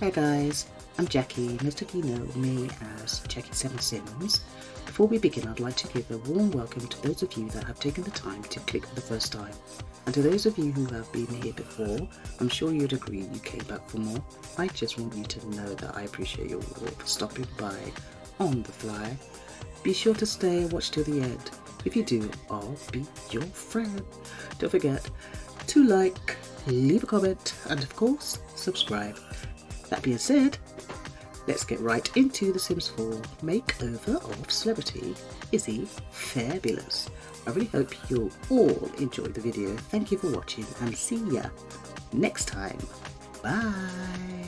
Hey guys, I'm Jackie. Most of you know me as Jackie Seven Sims. Before we begin, I'd like to give a warm welcome to those of you that have taken the time to click for the first time. And to those of you who have been here before, I'm sure you'd agree you came back for more. I just want you to know that I appreciate your all for stopping by on the fly. Be sure to stay and watch till the end. If you do, I'll be your friend. Don't forget to like, leave a comment, and of course, subscribe. That being said, let's get right into The Sims 4 makeover of celebrity Izzy Fabulous. I really hope you'll all enjoy the video. Thank you for watching and see ya next time. Bye.